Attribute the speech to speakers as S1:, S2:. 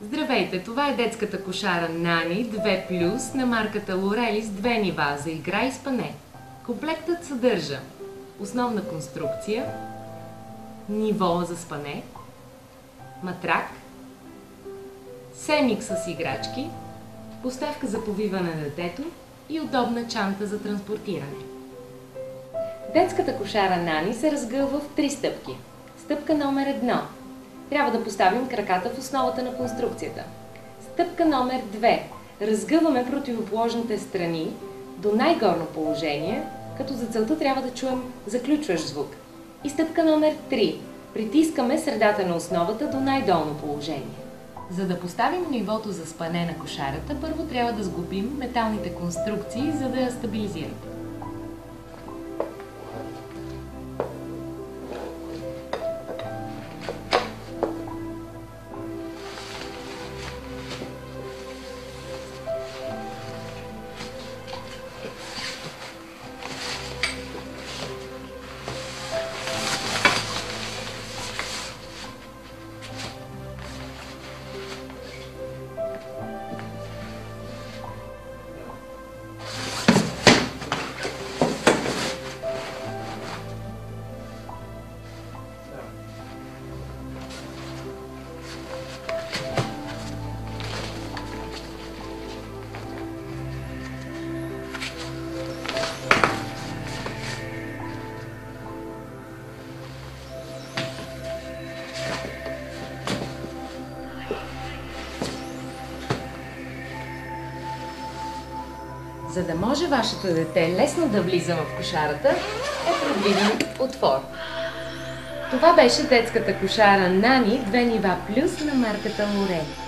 S1: Здравейте, това е детската кошара Нани 2+, на марката Лорели с две нива за игра и спане. Комплектът съдържа основна конструкция, ниво за спане, матрак, семик с играчки, поставка за повиване на детето и удобна чанта за транспортиране. Детската кошара Нани се разгълва в три стъпки. Стъпка номер едно. Трябва да поставим краката в основата на конструкцията. Стъпка номер 2. Разгъваме противоположните страни до най-горно положение, като за целта трябва да чуем заключващ звук. И стъпка номер 3. Притискаме средата на основата до най-долно положение. За да поставим нивото за спане на кошарата, първо трябва да сглобим металните конструкции, за да я стабилизират. За да може вашето дете лесно да влиза в кошарата, е предвиден отвор. Това беше детската кошара Нани 2 нива плюс на марката Лорели.